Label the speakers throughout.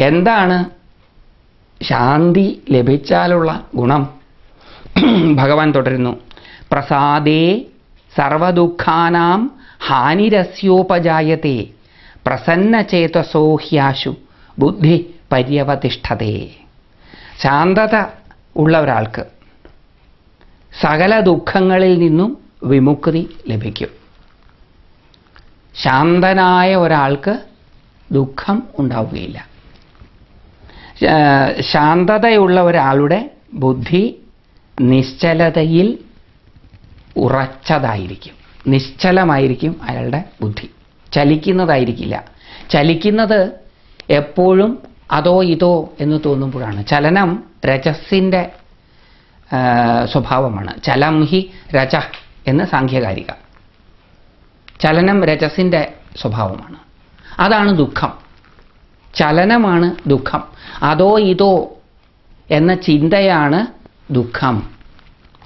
Speaker 1: എന്താണ് ശാന്തി ലഭിച്ചാലുള്ള ഗുണം? ഭഗവാൻ തുടരുന്നു. പ്രസാദേ സർവദുഃഖാനാം ഹാനിരസ്യോപജായത്തെ. പ്രസന്നചേതസോ ബുദ്ധി പര്യവതിഷ്ഠതേ. ശാന്തത ഉള്ള ഒരാൾക്ക് സകല ദുഃഖങ്ങളിൽ നിന്നും വിമുക്തി ലഭിക്കും. ശാന്തനായ ഒരാൾക്ക് ദുഃഖം ഉണ്ടാവുകയില്ല. ശാന്തതയുള്ള ഒരാളുടെ ബുദ്ധി നിശ്ചലതയിൽ ഉറച്ചതായിരിക്കും. നിശ്ചലമായിരിക്കും അയാളുടെ ബുദ്ധി. ചലിക്കുന്നതായിരിക്കില്ല. ചലിക്കുന്നത് എപ്പോഴും അതോ ഇതോ എന്ന് തോന്നുമ്പോഴാണ്. ചലനം രജസിന്റെ സ്വഭാവമാണ്. ചലം ഹി രജ എന്ന് സാഖ്യകാരിക. ചലനം രജസിന്റെ സ്വഭാവമാണ്. അതാണ് ദുഃഖം. ചലനമാണ് ദുഃഖം. അതോ ഇതോ എന്ന ചിന്തയാണ് ദുഃഖം.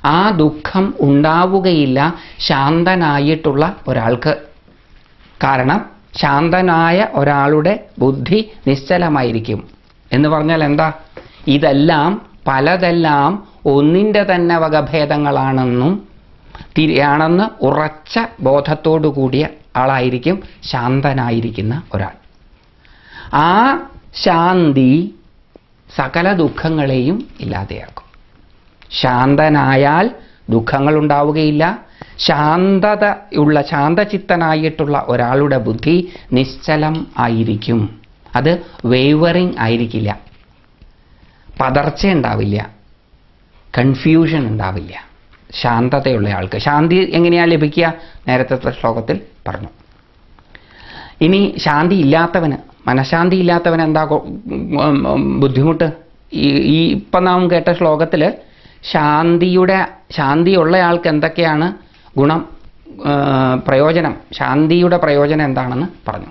Speaker 1: ആ ദുഃഖം ഉണ്ടാവുകയില്ല ശാന്തനായിട്ടുള്ള ഒരാൾക്ക്. കാരണം ശാന്തനായ ഒരാളുടെ ബുദ്ധി നിശ്ചലമായിരിക്കും. എന്ന് പറഞ്ഞാൽ എന്താ? ഇതെല്ലാം പലതെല്ലാം ഒന്നിന്റെ തന്നെ വകഭേദങ്ങളാണെന്നും തിരിയാണെന്ന് ഉറച്ച ബോധത്തോടു കൂടിയ ആളായിരിക്കും ശാന്തനായിരിക്കുന്ന ഒരാൾ. ആ ശാന്തി സകല ദുഃഖങ്ങളെയും ഇല്ലാതെയാക്കും. ശാന്തനായാൽ ദുഃഖങ്ങൾ ഉണ്ടാവുകയില്ല. ശാന്തതയുള്ള ശാന്തചിത്തനായിട്ടുള്ള ഒരാളുടെ ബുദ്ധി നിശ്ചലം ആയിരിക്കും. അത് വേവറിങ് ആയിരിക്കില്ല. പതർച്ച ഉണ്ടാവില്ല കൺഫ്യൂഷൻ ഉണ്ടാവില്ല ശാന്തതയുള്ള ആൾക്ക്. ശാന്തി എങ്ങനെയാ ലഭിക്കുക? നേരത്തെ ശ്ലോകത്തിൽ പറഞ്ഞു. ഇനി ശാന്തി ഇല്ലാത്തവന് മനഃശാന്തി ഇല്ലാത്തവൻ എന്താ ബുദ്ധിമുട്ട്? ഈ ഈ ഇപ്പം നാം കേട്ട ശ്ലോകത്തിൽ ശാന്തിയുടെ ശാന്തിയുള്ള ആൾക്ക് എന്തൊക്കെയാണ് ഗുണം? പ്രയോജനം. ശാന്തിയുടെ പ്രയോജനം എന്താണെന്ന് പറഞ്ഞു.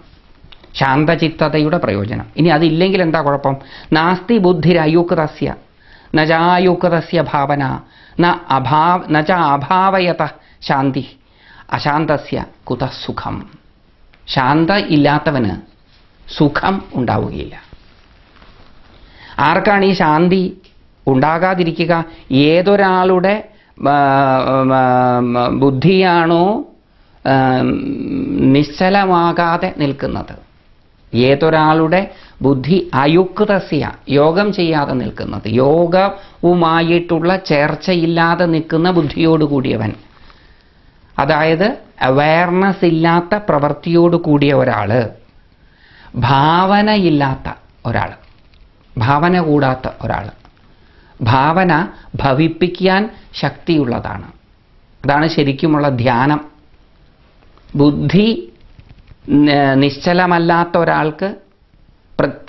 Speaker 1: ശാന്തചിത്തതയുടെ പ്രയോജനം. ഇനി അതില്ലെങ്കിൽ എന്താ കുഴപ്പം? നാസ്തി ബുദ്ധിരയുക്തസ്യ നജായുക്തസ്യ ഭാവന. ന അഭാവ നച അഭാവയത ശാന്തി. അശാന്തസ്യ കുതസുഖം. ശാന്ത ഇല്ലാത്തവന് സുഖം ഉണ്ടാവുകയില്ല. ആർക്കാണ് ഈ ശാന്തി ഉണ്ടാകാതിരിക്കുക? ഏതൊരാളുടെ ബുദ്ധിയാണോ നിശ്ചലമാകാതെ നിൽക്കുന്നത്? ഏതൊരാളുടെ ബുദ്ധി അയുക്തസ്യ യോഗം ചെയ്യാതെ നിൽക്കുന്നത്? യോഗവുമായിട്ടുള്ള ചേർച്ചയില്ലാതെ നിൽക്കുന്ന ബുദ്ധിയോട് കൂടിയവൻ. അതായത് അവയർനെസ് ഇല്ലാത്ത പ്രവൃത്തിയോട് കൂടിയ ഒരാൾ. ഭാവനയില്ലാത്ത ഒരാൾ. ഭാവന കൂടാത്ത ഒരാൾ. ഭാവന ഭവിപ്പിക്കാൻ ശക്തിയുള്ളതാണ്. അതാണ് ശരിക്കുമുള്ള ധ്യാനം. ബുദ്ധി നിശ്ചലമല്ലാത്ത ഒരാൾക്ക്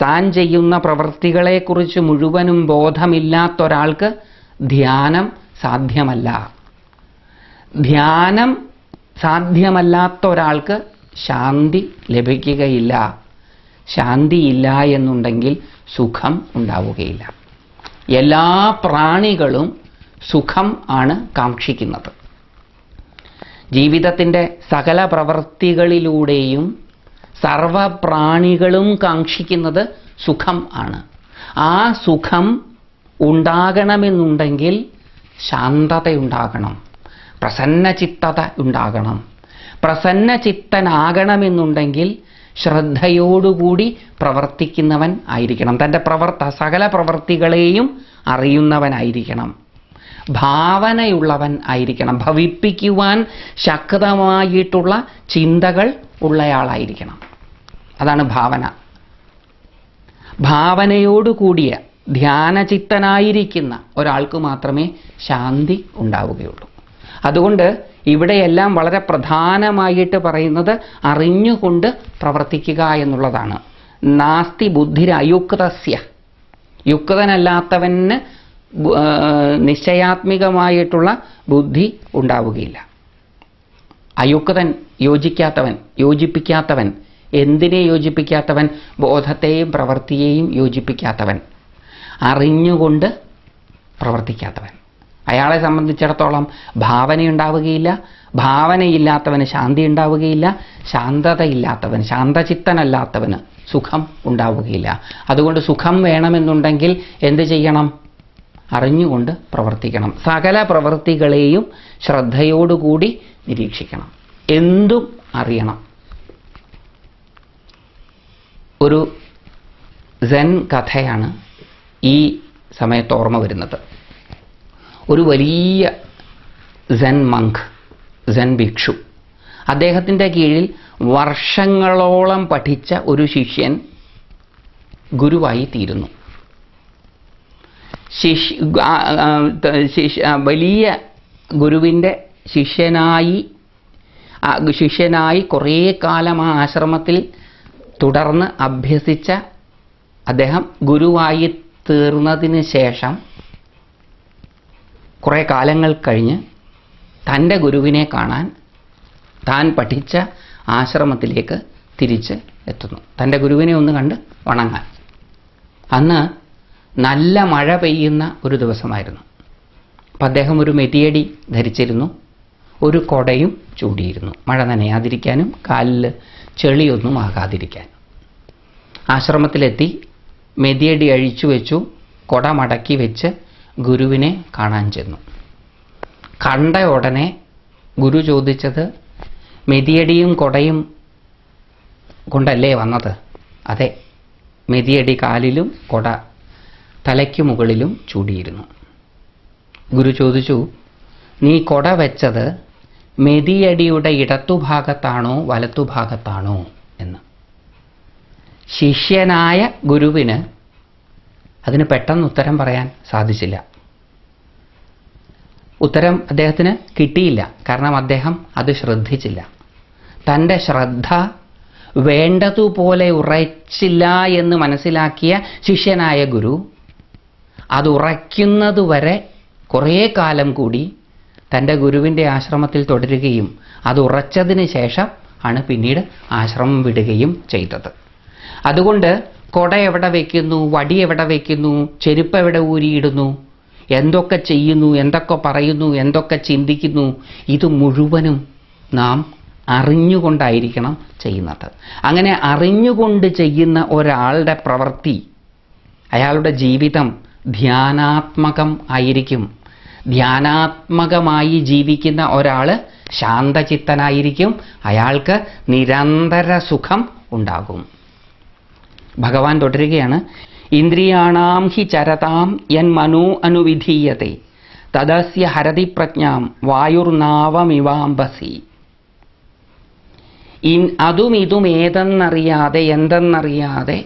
Speaker 1: താൻ ചെയ്യുന്ന പ്രവൃത്തികളെക്കുറിച്ച് മുഴുവനും ബോധമില്ലാത്ത ഒരാൾക്ക് ധ്യാനം സാധ്യമല്ല. ധ്യാനം സാധ്യമല്ലാത്ത ഒരാൾക്ക് ശാന്തി ലഭിക്കുകയില്ല. ശാന്തിയില്ല എന്നുണ്ടെങ്കിൽ സുഖം ഉണ്ടാവുകയില്ല. എല്ലാ പ്രാണികളും സുഖം ആണ് കാക്ഷിക്കുന്നത്. ജീവിതത്തിന്റെ സകല പ്രവൃത്തികളിലൂടെയും സർവപ്രാണികളും കാക്ഷിക്കുന്നത് സുഖം ആണ്. ആ സുഖം ഉണ്ടാകണമെന്നുണ്ടെങ്കിൽ ശാന്തതയുണ്ടാകണം. പ്രസന്നചിത്തത ഉണ്ടാകണം. പ്രസന്നചിത്തനാകണമെന്നുണ്ടെങ്കിൽ ശ്രദ്ധയോടുകൂടി പ്രവർത്തിക്കുന്നവൻ ആയിരിക്കണം. തന്റെ പ്രവർത്ത സകല പ്രവർത്തികളെയും അറിയുന്നവനായിരിക്കണം. ഭാവനയുള്ളവൻ ആയിരിക്കണം. ഭവിപ്പിക്കുവാൻ ശക്തമായിട്ടുള്ള ചിന്തകൾ ഉള്ളയാളായിരിക്കണം. അതാണ് ഭാവന. ഭാവനയോടുകൂടിയ ധ്യാനചിത്തനായിരിക്കുന്ന ഒരാൾക്ക് മാത്രമേ ശാന്തി ഉണ്ടാവുകയുള്ളൂ. അതുകൊണ്ട് ഇവിടെയെല്ലാം വളരെ പ്രധാനമായിട്ട് പറയുന്നത് അറിഞ്ഞുകൊണ്ട് പ്രവർത്തിക്കുക എന്നുള്ളതാണ്. നാസ്തി ബുദ്ധിരയുക്തസ്യ യുക്തനല്ലാത്തവന് നിശ്ചയാത്മികമായിട്ടുള്ള ബുദ്ധി ഉണ്ടാവുകയില്ല. അയുക്തൻ യോജിക്കാത്തവൻ യോജിപ്പിക്കാത്തവൻ എന്തിനെ യോജിപ്പിക്കാത്തവൻ? ബോധത്തെയും പ്രവൃത്തിയെയും യോജിപ്പിക്കാത്തവൻ. അറിഞ്ഞുകൊണ്ട് പ്രവർത്തിക്കാത്തവൻ. അയാളെ സംബന്ധിച്ചിടത്തോളം ഭാവനയുണ്ടാവുകയില്ല. ഭാവനയില്ലാത്തവന് ശാന്തി ഉണ്ടാവുകയില്ല ശാന്തതയില്ലാത്തവന് ശാന്തചിത്തനല്ലാത്തവന് സുഖം ഉണ്ടാവുകയില്ല. അതുകൊണ്ട് സുഖം വേണമെന്നുണ്ടെങ്കിൽ എന്ത് ചെയ്യണം? അറിഞ്ഞുകൊണ്ട് പ്രവർത്തിക്കണം. സകല പ്രവൃത്തികളെയും ശ്രദ്ധയോടുകൂടി നിരീക്ഷിക്കണം. എന്തും അറിയണം. ഒരു സെൻ കഥയാണ് ഈ സമയത്ത് ഓർമ്മ വരുന്നത്. ഒരു വലിയ സെൻ മങ്ക് സെൻ ഭിക്ഷു അദ്ദേഹത്തിന്റെ കീഴിൽ വർഷങ്ങളോളം പഠിച്ച ഒരു ശിഷ്യൻ ഗുരുവായി തീരുന്നു ശിഷ്യ വലിയ ഗുരുവിന്റെ ശിഷ്യനായി ശിഷ്യനായി കുറേ കാലം ആ ആശ്രമത്തിൽ തുടർന്ന് അഭ്യസിച്ച അദ്ദേഹം ഗുരുവായി തീർന്നതിന് ശേഷം കുറേ കാലങ്ങൾ കഴിഞ്ഞ് തന്റെ ഗുരുവിനെ കാണാൻ താൻ പഠിച്ച ആശ്രമത്തിലേക്ക് തിരിച്ച് എത്തുന്നു. തന്റെ ഗുരുവിനെ ഒന്ന് കണ്ട് വണങ്ങാൻ. അന്ന് നല്ല മഴ പെയ്യുന്ന ഒരു ദിവസമായിരുന്നു. അപ്പം അദ്ദേഹം ഒരു മെതിയടി ധരിച്ചിരുന്നു. ഒരു കൊടയും ചൂടിയിരുന്നു. മഴ നനയാതിരിക്കാനും കാലിൽ ചെളിയൊന്നും ആകാതിരിക്കാനും ആശ്രമത്തിലെത്തി മെതിയടി അഴിച്ചു വെച്ചു കൊട മടക്കി വെച്ച് ഗുരുവിനെ കാണാൻ ചെന്നു. കണ്ട ഉടനെ ഗുരു ചോദിച്ചത് മെതിയടിയും കൊടയും കൊണ്ടല്ലേ വന്നത്? അതെ മെതിയടി കാലിലും കൊട തലയ്ക്ക് മുകളിലും ചൂടിയിരുന്നു. ഗുരു ചോദിച്ചു നീ കൊട വെച്ചത് മെതിയടിയുടെ ഇടത്തുഭാഗത്താണോ വലത്തുഭാഗത്താണോ? എന്ന്. ശിഷ്യനായ ഗുരുവിന് അതിന് പെട്ടെന്ന് ഉത്തരം പറയാൻ സാധിച്ചില്ല. ഉത്തരം അദ്ദേഹത്തിന് കിട്ടിയില്ല. കാരണം അദ്ദേഹം അത് ശ്രദ്ധിച്ചില്ല. തന്റെ ശ്രദ്ധ വേണ്ടതുപോലെ ഉറച്ചില്ല എന്ന് മനസ്സിലാക്കിയ ശിഷ്യനായ ഗുരു അത് ഉറയ്ക്കുന്നതുവരെ കുറേ കാലം കൂടി തന്റെ ഗുരുവിന്റെ ആശ്രമത്തിൽ തുടരുകയും അത് ഉറച്ചതിന് ശേഷം ആണ് പിന്നീട് ആശ്രമം വിടുകയും ചെയ്തത്. അതുകൊണ്ട് കൊട എവിടെ വെക്കുന്നു? വടി എവിടെ വെക്കുന്നു? ചെരുപ്പ് എവിടെ ഊരിയിടുന്നു? എന്തൊക്കെ ചെയ്യുന്നു? എന്തൊക്കെ പറയുന്നു? എന്തൊക്കെ ചിന്തിക്കുന്നു? ഇത് മുഴുവനും നാം അറിഞ്ഞുകൊണ്ടായിരിക്കണം ചെയ്യുന്നത്. അങ്ങനെ അറിഞ്ഞുകൊണ്ട് ചെയ്യുന്ന ഒരാളുടെ പ്രവൃത്തി അയാളുടെ ജീവിതം ധ്യാനാത്മകം ആയിരിക്കും. ധ്യാനാത്മകമായി ജീവിക്കുന്ന ഒരാൾ ശാന്തചിത്തനായിരിക്കും. അയാൾക്ക് നിരന്തര സുഖം ഉണ്ടാകും. ഭഗവാൻ തുടരുകയാണ് ഇന്ദ്രിയാണാം ഹി ചരതാം യൻ മനു അനുവിധീയത്തെ തദസ്യ ഹരതി പ്രജ്ഞാം വായുർനാവമിവാംബസി ഇൻ അതും ഇതും ഏതെന്നറിയാതെ എന്തെന്നറിയാതെ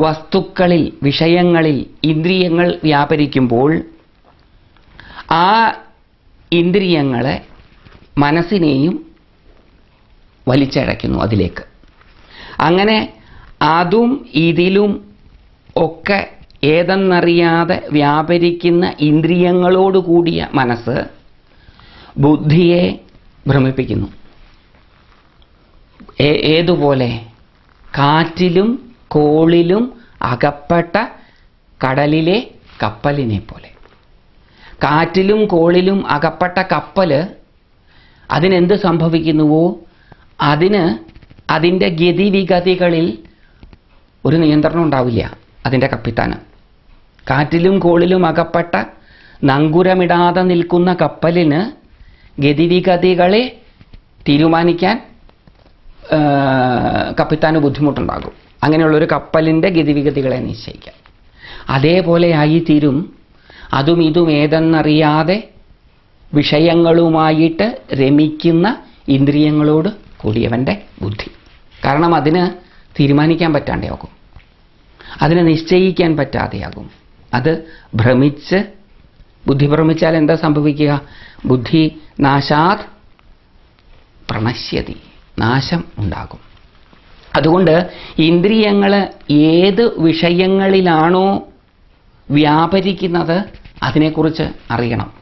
Speaker 1: വസ്തുക്കളിൽ വിഷയങ്ങളിൽ ഇന്ദ്രിയങ്ങൾ വ്യാപരിക്കുമ്പോൾ ആ ഇന്ദ്രിയങ്ങളെ മനസ്സിനെയും വലിച്ചഴയ്ക്കുന്നു അതിലേക്ക്. അങ്ങനെ അതും ഇതിലും ഒക്കെ ഏതെന്നറിയാതെ വ്യാപരിക്കുന്ന ഇന്ദ്രിയങ്ങളോട് കൂടിയ മനസ്സ് ബുദ്ധിയെ ഭ്രമിപ്പിക്കുന്നു. ഏതുപോലെ? കാറ്റിലും കോളിലും അകപ്പെട്ട കടലിലെ കപ്പലിനെ പോലെ. കാറ്റിലും കോളിലും അകപ്പെട്ട കപ്പൽ അതിനെന്ത് സംഭവിക്കുന്നുവോ? അതിന് അതിന്റെ ഗതിവിഗതികളിൽ ഒരു നിയന്ത്രണം ഉണ്ടാവില്ല അതിന്റെ കപ്പിത്താന്. കാറ്റിലും കോളിലും അകപ്പെട്ട നങ്കുരമിടാതെ നിൽക്കുന്ന കപ്പലിന് ഗതിവിഗതികളെ തീരുമാനിക്കാൻ കപ്പിത്താന് ബുദ്ധിമുട്ടുണ്ടാകും. അങ്ങനെയുള്ളൊരു കപ്പലിന്റെ ഗതിവിഗതികളെ നിശ്ചയിക്കാം. അതേപോലെയായി തീരും അതും ഇതും ഏതെന്നറിയാതെ വിഷയങ്ങളുമായിട്ട് രമിക്കുന്ന ഇന്ദ്രിയങ്ങളോട് കൂടിയവന്റെ ബുദ്ധി. കാരണം അതിന് തീരുമാനിക്കാൻ പറ്റാണ്ടാകും അതിനെ നിശ്ചയിക്കാൻ പറ്റാതെയാകും. അത് ഭ്രമിച്ച് ബുദ്ധി ഭ്രമിച്ചാൽ എന്താ സംഭവിക്കുക? ബുദ്ധി നാശാത് പ്രണശ്യതി നാശം ഉണ്ടാകും. അതുകൊണ്ട് ഇന്ദ്രിയങ്ങൾ ഏത് വിഷയങ്ങളിലാണോ വ്യാപരിക്കുന്നത് അതിനെക്കുറിച്ച് അറിയണം.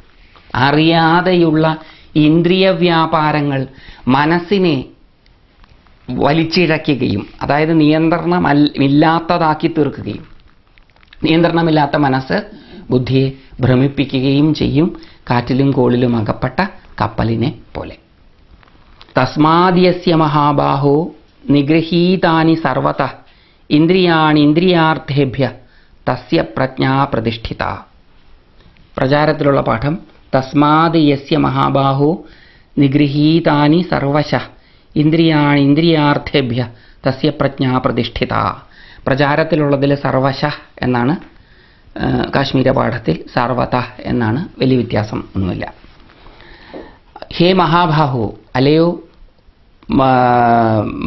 Speaker 1: അറിയാതെയുള്ള ഇന്ദ്രിയ വ്യാപാരങ്ങൾ മനസ്സിനെ വലിച്ചിഴയ്ക്കുകയും അതായത് നിയന്ത്രണം ഇല്ലാത്തതാക്കി തീർക്കുകയും നിയന്ത്രണമില്ലാത്ത മനസ്സ് ബുദ്ധിയെ ഭ്രമിപ്പിക്കുകയും ചെയ്യും കാറ്റിലും കോളിലും അകപ്പെട്ട കപ്പലിനെ പോലെ. തസ്മാദ്യസ്യ മഹാബാഹോ നിഗൃഹീതാനി സർവത ഇന്ദ്രിയാണി ഇന്ദ്രിയാർത്ഥേഭ്യ തസ്യ പ്രജ്ഞാ പ്രതിഷ്ഠിത. പ്രചാരത്തിലുള്ള പാഠം തസ്മാത് യസ്യ മഹാബാഹോ നിഗൃഹീതാനി സർവശ ഇന്ദ്രിയാണി ഇന്ദ്രിയാർത്ഥേഭ്യ തസ്യ പ്രജ്ഞാ പ്രതിഷ്ഠിത. പ്രചാരത്തിലുള്ളതിൽ സർവശ എന്നാണ് കാശ്മീര പാഠത്തിൽ സർവത എന്നാണ് വലിയ വ്യത്യാസം ഒന്നുമില്ല. ഹേ മഹാബാഹു അലയോ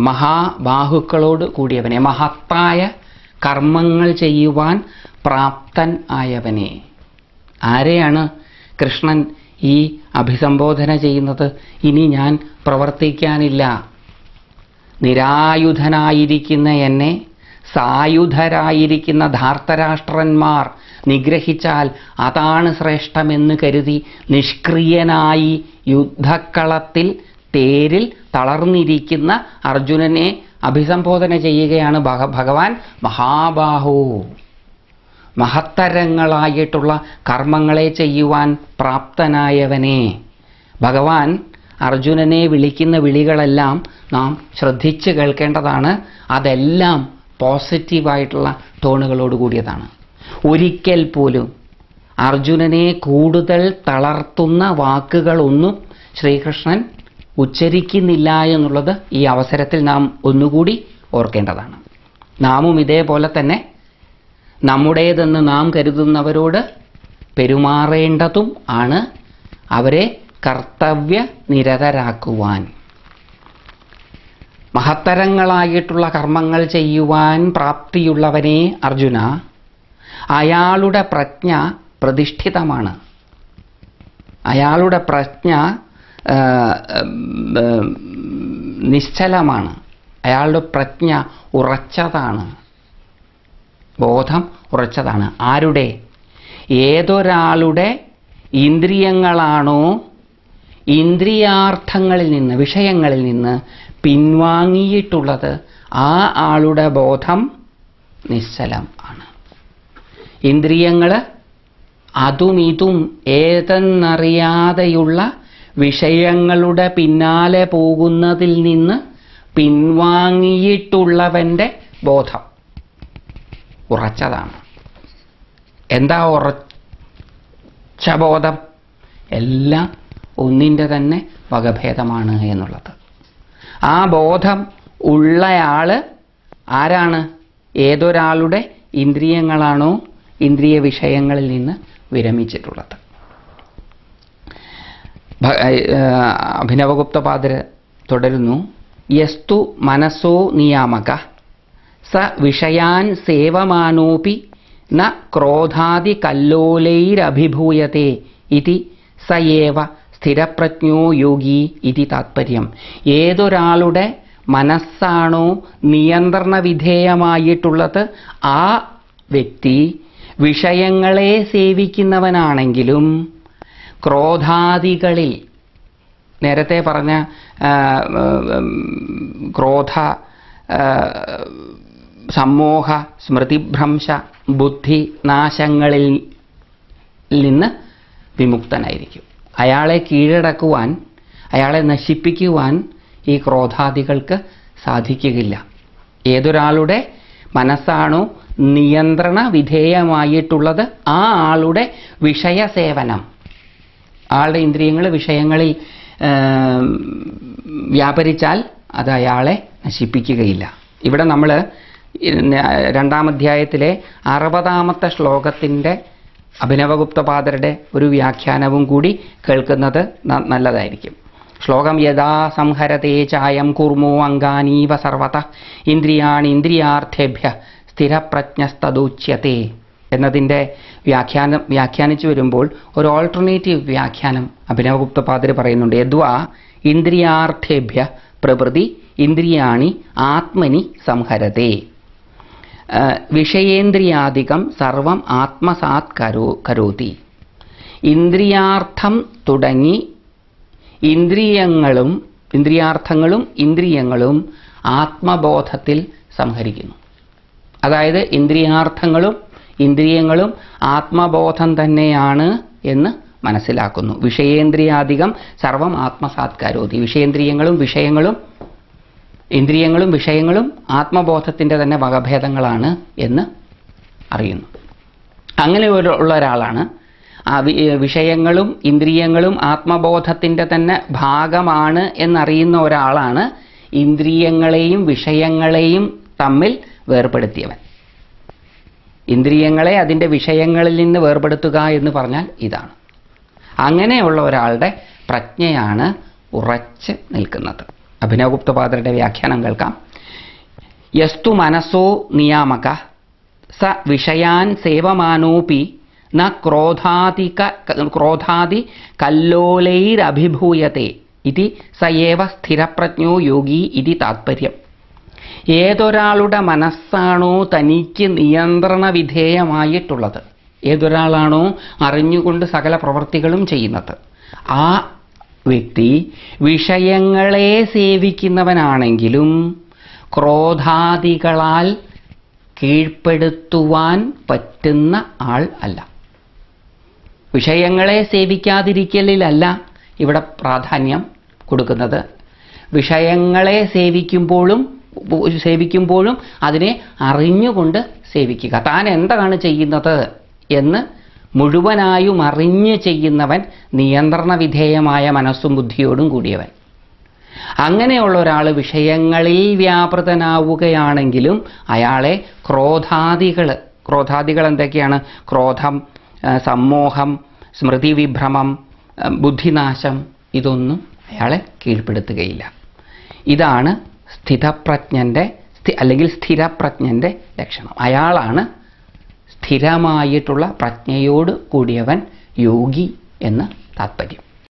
Speaker 1: മഹാബാഹുക്കളോട് കൂടിയവനെ മഹത്തായ കർമ്മങ്ങൾ ചെയ്യുവാൻ പ്രാപ്തൻ ആയവനെ. ആരെയാണ് കൃഷ്ണൻ ഈ അഭിസംബോധന ചെയ്യുന്നത് ഇനി ഞാൻ പ്രവർത്തിക്കാനില്ല. നിരായുധനായിരിക്കുന്ന എന്നെ സായുധരായിരിക്കുന്ന ധാർത്തരാഷ്ട്രന്മാർ നിഗ്രഹിച്ചാൽ അതാണ് ശ്രേഷ്ഠമെന്ന് കരുതി നിഷ്ക്രിയനായി യുദ്ധക്കളത്തിൽ തേരിൽ തളർന്നിരിക്കുന്ന അർജുനനെ അഭിസംബോധന ചെയ്യുകയാണ് ഭഗ- ഭഗവാൻ മഹാബാഹു. മഹത്തരങ്ങളായിട്ടുള്ള കർമ്മങ്ങളെ ചെയ്യുവാൻ പ്രാപ്തനായവനെ. ഭഗവാൻ അർജുനനെ വിളിക്കുന്ന വിളികളെല്ലാം നാം ശ്രദ്ധിച്ച് കേൾക്കേണ്ടതാണ്. അതെല്ലാം പോസിറ്റീവായിട്ടുള്ള ടോണുകളോട് കൂടിയതാണ്. ഒരിക്കൽ പോലും അർജുനനെ കൂടുതൽ തളർത്തുന്ന വാക്കുകളൊന്നും ശ്രീകൃഷ്ണൻ ഉച്ചരിക്കുന്നില്ല എന്നുള്ളത് ഈ അവസരത്തിൽ നാം ഒന്നുകൂടി ഓർക്കേണ്ടതാണ്. നാമും ഇതേപോലെ തന്നെ നമ്മുടേതെന്ന് നാം കരുതുന്നവരോട് പെരുമാറേണ്ടതും ആണ് അവരെ കർത്തവ്യ നിരതരാക്കുവാൻ. മഹത്തരങ്ങളായിട്ടുള്ള കർമ്മങ്ങൾ ചെയ്യുവാൻ പ്രാപ്തിയുള്ളവനെ അർജുന അയാളുടെ പ്രജ്ഞ പ്രതിഷ്ഠിതമാണ്. അയാളുടെ പ്രജ്ഞ നിശ്ചലമാണ്. അയാളുടെ പ്രജ്ഞ ഉറച്ചതാണ്. ബോധം ഉറച്ചതാണ്. ആരുടെ? ഏതൊരാളുടെ ഇന്ദ്രിയങ്ങളാണോ ഇന്ദ്രിയാർത്ഥങ്ങളിൽ നിന്ന് വിഷയങ്ങളിൽ നിന്ന് പിൻവാങ്ങിയിട്ടുള്ളത് ആ ആളുടെ ബോധം നിശ്ചലം ആണ്. ഇന്ദ്രിയങ്ങൾ അതും ഇതും ഏതെന്നറിയാതെയുള്ള വിഷയങ്ങളുടെ പിന്നാലെ പോകുന്നതിൽ നിന്ന് പിൻവാങ്ങിയിട്ടുള്ളവന്റെ ബോധം. ഉറച്ചതാണ്. എന്താ ഉറച്ച ബോധം? എല്ലാം ഒന്നിന്റെ തന്നെ വകഭേദമാണ് എന്നുള്ളത്. ആ ബോധം ഉള്ളയാൾ ആരാണ്? ഏതൊരാളുടെ ഇന്ദ്രിയങ്ങളാണോ ഇന്ദ്രിയ വിഷയങ്ങളിൽ നിന്ന് വിരമിച്ചിട്ടുള്ളത്. അഭിനവഗുപ്ത പാതിര അഭിനവഗുപ്തപാദർ തുടരുന്നു. യസ്തു മനസ്സോ നിയാമക സ വിഷയാൻ സേവമാനോപി ന ക്രോധാദി കല്ലോലൈരഭിഭൂയത്തെ ഇതി സയേവ സ്ഥിരപ്രജ്ഞോ യോഗി ഇതി താത്പര്യം. ഏതൊരാളുടെ മനസ്സാണോ നിയന്ത്രണ വിധേയമായിട്ടുള്ളത് ആ വ്യക്തി വിഷയങ്ങളെ സേവിക്കുന്നവനാണെങ്കിലും ക്രോധാദികളിൽ നേരത്തെ പറഞ്ഞ ക്രോധ സമ്മോഹ സ്മൃതിഭ്രംശ ബുദ്ധി നാശങ്ങളിൽ നിന്ന് വിമുക്തനായിരിക്കും. അയാളെ കീഴടക്കുവാൻ അയാളെ നശിപ്പിക്കുവാൻ ഈ ക്രോധാദികൾക്ക് സാധിക്കുകയില്ല. ഏതൊരാളുടെ മനസ്സാണോ നിയന്ത്രണ വിധേയമായിട്ടുള്ളത്? ആ ആളുടെ വിഷയസേവനം. ആളുടെ ഇന്ദ്രിയങ്ങൾ വിഷയങ്ങളിൽ വ്യാപരിച്ചാൽ അത് അയാളെ നശിപ്പിക്കുകയില്ല. ഇവിടെ നമ്മൾ രണ്ടാം അധ്യായത്തിലെ അറുപതാമത്തെ ശ്ലോകത്തിന്റെ അഭിനവഗുപ്തപാദരുടെ ഒരു വ്യാഖ്യാനവും കൂടി കേൾക്കുന്നത് നല്ലതായിരിക്കും. ശ്ലോകം യഥാ സംഹരതേ ചായം കുർമോ അംഗാനീവ സർവത ഇന്ദ്രിയാണിന്ദ്രിയാർത്ഥേഭ്യ സ്ഥിരപ്രജ്ഞസ്തദുച്യത്തെ എന്നതിന്റെ വ്യാഖ്യാനം വ്യാഖ്യാനിച്ചു വരുമ്പോൾ ഒരു ഓൾട്ടർനേറ്റീവ് വ്യാഖ്യാനം അഭിനവഗുപ്തപാദർ പറയുന്നുണ്ട്. യദ്വാ ഇന്ദ്രിയാർത്ഥേഭ്യ പ്രഭൃതി ഇന്ദ്രിയാണി ആത്മനി സംഹരത്തെ ആ, വിഷയേന്ദ്രിയാധികം സർവം ആത്മസാത് കരോ കരോതി. ഇന്ദ്രിയാർത്ഥം തുടങ്ങി ഇന്ദ്രിയങ്ങളും ഇന്ദ്രിയാർത്ഥങ്ങളും ഇന്ദ്രിയങ്ങളും ആത്മബോധത്തിൽ സംഹരിക്കുന്നു. അതായത് ഇന്ദ്രിയാർത്ഥങ്ങളും ഇന്ദ്രിയങ്ങളും ആത്മബോധം തന്നെയാണ് എന്ന് മനസ്സിലാക്കുന്നു. വിഷയേന്ദ്രിയാധികം സർവം ആത്മസാത്കാരോതി വിഷയേന്ദ്രിയങ്ങളും വിഷയങ്ങളും ഇന്ദ്രിയങ്ങളും വിഷയങ്ങളും ആത്മബോധത്തിന്റെ തന്നെ വകഭേദങ്ങളാണ് എന്ന് അറിയുന്നു. അങ്ങനെ ഉള്ള ഒരാളാണ്. വിഷയങ്ങളും ഇന്ദ്രിയങ്ങളും ആത്മബോധത്തിന്റെ തന്നെ ഭാഗമാണ് എന്നറിയുന്ന ഒരാളാണ് ഇന്ദ്രിയങ്ങളെയും വിഷയങ്ങളെയും തമ്മിൽ വേർപെടുത്തിയവൻ ഇന്ദ്രിയങ്ങളെ അതിന്റെ വിഷയങ്ങളിൽ നിന്ന് വേർപെടുത്തുക എന്ന് പറഞ്ഞാൽ ഇതാണ്. അങ്ങനെയുള്ള ഒരാളുടെ പ്രജ്ഞയാണ് ഉറച്ച് നിൽക്കുന്നത്. അഭിനവഗുപ്തപാദരുടെ വ്യാഖ്യാനം കേൾക്കാം. യസ്തു മനസ്സോ നിയാമക സ വിഷയാൻ സേവമാനോപി ന ക്രോധാതിക ക്രോധാതി കല്ലോലൈരഭിഭൂയത്തെ ഇതി സയേവ സ്ഥിരപ്രജ്ഞോ യോഗി ഇതി താത്പര്യം. ഏതൊരാളുടെ മനസ്സാണോ തനിക്ക് നിയന്ത്രണ വിധേയമായിട്ടുള്ളത്? ഏതൊരാളാണോ അറിഞ്ഞുകൊണ്ട് സകല പ്രവൃത്തികളും ചെയ്യുന്നത്? ആ വ്യക്തി വിഷയങ്ങളെ സേവിക്കുന്നവനാണെങ്കിലും ക്രോധാദികളാൽ കീഴ്പ്പെടുത്തുവാൻ പറ്റുന്ന ആൾ അല്ല. വിഷയങ്ങളെ സേവിക്കാതിരിക്കലിലല്ല ഇവിടെ പ്രാധാന്യം കൊടുക്കുന്നത്. വിഷയങ്ങളെ സേവിക്കുമ്പോഴും സേവിക്കുമ്പോഴും അതിനെ അറിഞ്ഞുകൊണ്ട് സേവിക്കുക. താൻ എന്താണ് ചെയ്യുന്നത് എന്ന് മുഴുവനായും അറിഞ്ഞ് ചെയ്യുന്നവൻ നിയന്ത്രണ വിധേയമായ മനസ്സും ബുദ്ധിയോടും കൂടിയവൻ. അങ്ങനെയുള്ള ഒരാൾ വിഷയങ്ങളിൽ വ്യാപൃതനാവുകയാണെങ്കിലും അയാളെ ക്രോധാദികൾ ക്രോധാദികൾ എന്തൊക്കെയാണ്? ക്രോധം സമ്മോഹം സ്മൃതിവിഭ്രമം ബുദ്ധിനാശം ഇതൊന്നും അയാളെ കീഴ്പ്പെടുത്തുകയില്ല. ഇതാണ് സ്ഥിതപ്രജ്ഞന്റെ അല്ലെങ്കിൽ സ്ഥിരപ്രജ്ഞന്റെ ലക്ഷണം. അയാളാണ് സ്ഥിരമായിട്ടുള്ള പ്രജ്ഞയോട് കൂടിയവൻ യോഗി എന്ന് താത്പര്യം.